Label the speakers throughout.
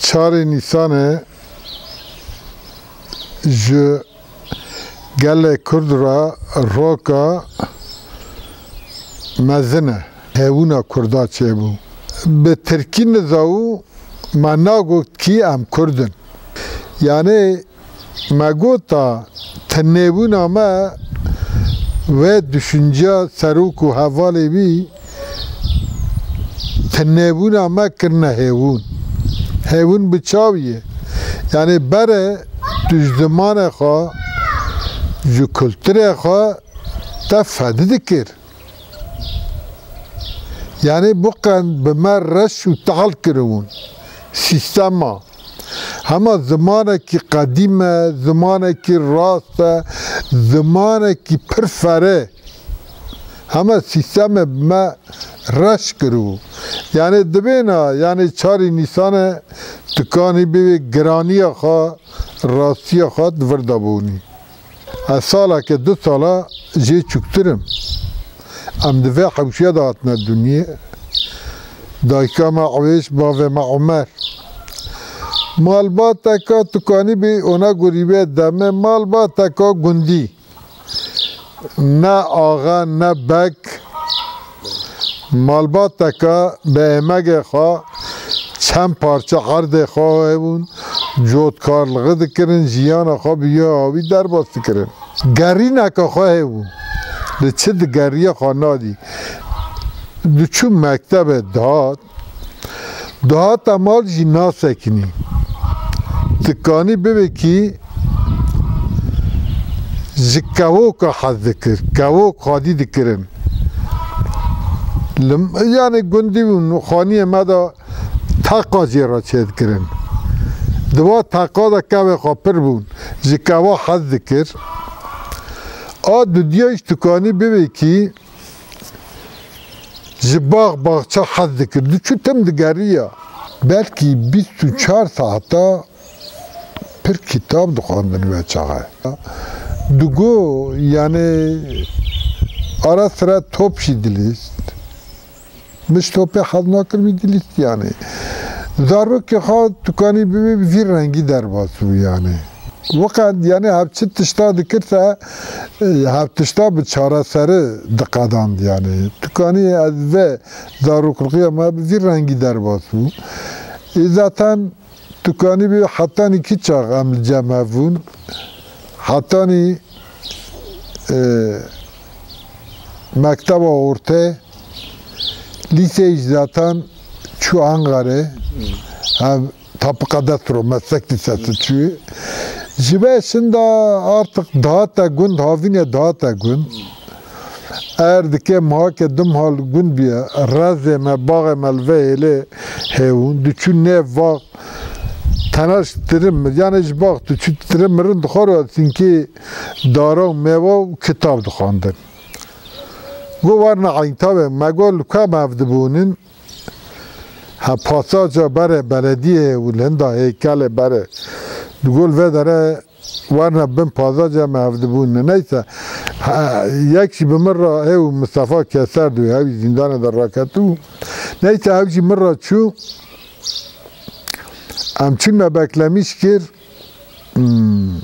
Speaker 1: 4 Nisan'ı ji gele Kurd ra roka mezine hevûna Kurda çêbû. Bi Tirkî nizawû me nagot kî em Kurdin. Yani me gota tenêbûna me ve düşünce serok û hevalê wî Hennebûna me kirine hêvûn. Hêvûn bi çav ye. Yani bere tu ji zimanê xwe ji kulturê xwe te fedî dikir. Yani bu qen bi me reş û tehal kiribûn. Sîstema. Hema zimanekî qedîm e, zimanekî rast e, zimanekî pir fere. همه سیستم ما رش کرو یعنی دبینا یعنی چاری نیسان تکانی بیوی گرانی خوا راستی خوا دورده بونی از سالا که دو سالا جی چکترم ام دوی حوشیه داتنا دنیا دایکا ما عویش باوی ما عمر مال با تکا تکانی بی اونا گریبه دمه مال با تکا گندی نه آغا نه بک مالبات تکا به امگ خواه چند پارچه عرض خواه بون جود کارلغه دکرن جیان خواه بیا آوی در باز دکرن گری نکا خواه بون ده چه ده گری خواه نادی ده چون مکتب دهات دهات امال جی ناسکنی تکانی ببکی ji kevoka e hez dikir kevok xadî dikirin yanê gundî û xaniyê me de teqa jê re çê dikirin diwa teqa de kevê e xwe pir bûn ji keva hez dikir a dudiya ji tukanî bibê kî ji bax baxça hez dikir du çû tim digeriya belkî bîst û çar saeta pir kitap dixwandin ve çaxe Dugo yani ara sıra top şidilist. Mış tope hadnakır bir dilist yani. Zarbe ki ha tukani bir bir rengi derbası bu yani. Vakat yani hepçi tışta dikirse e, heptişta bir çara sarı dıkadandı yani. Tukani ve zaru kurgu ama bir rengi derbası E zaten tukani bir hatta iki çağ amel cemavun. Hattani e, mekteba orta liseyi icdatan şu Ankara hem tapıkada turu meslek lisesi şu Jibesinde artık daha da gün, havine daha da gün. Erdike muhake dım hal gün bir razeme bağem ele heyun. Düşün ne var تنش ترم یعنیش باخت و چی ترم مرن دخور از اینکه دارا و میوه و کتاب دخاندن گو ورنا عینتابه مگول که مفده بونین ها پاساجا بره بلدیه و لندا هیکل بره گل و داره ورنا بن پاساجا مفده بونین نیست. یکی به را او مصطفى کسر دوی، هاوی زندان در راکتو نیسه نیست مر را چو Amçınla beklemiştir. Hmm.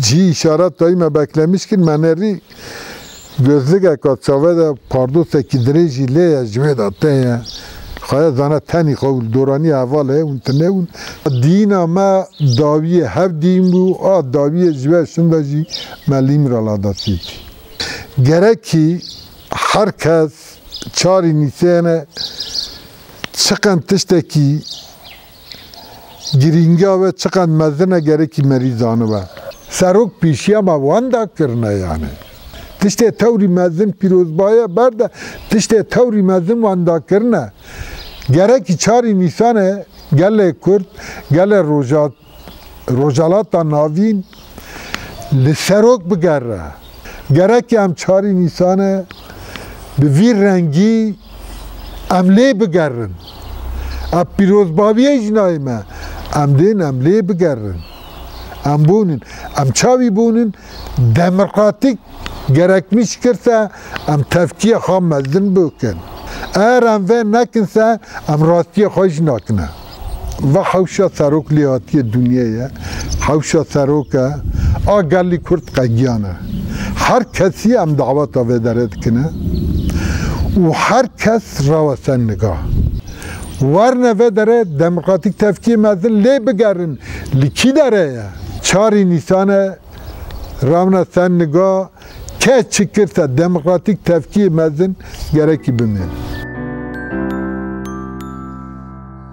Speaker 1: Ci işaret daima beklemiştir. Meneri gözlük katçave de pardosa ki direci leya jmed ateye. Xaya zana tani xav dorani avale un tene un. Dina ma daviye hev din bu a daviye jve şunda ji melim raladatiti. Gerek ki herkes çari nisene Çıkan tişteki giringa ve çıkan mezine gereki merizanı var. serok pişiye ma vanda kırna yani. Tişte tevri mezin pirozbaya berde tişte tevri mezin vanda kırna. Gerek ki çari nisane gele kurt gele rojat rojalata navin li serok Gerek ki hem çari nisane bir rengi ام لی بگرن اب پیروز باویه ایجنای ما ام دین ام لی بگرن ام بونن ام چاوی بونن دموکراتیک gerekmiş kirse em tevkiye xamezdin bükün. Eğer em ve nekinse em rastiye hoş nakine. Ve havşa sarok lihatiye dünyaya, havşa saroka, a gelli kurt kagyana. Her kesi em davata vederetkine u herkes rawasen niga. Warne ve dere demokratik tefki mezin lê begerin, li kî dere ye? Çarî Nîsanê ravna sen niga ke çikirse demokratik tefki mezin gerekî bimin.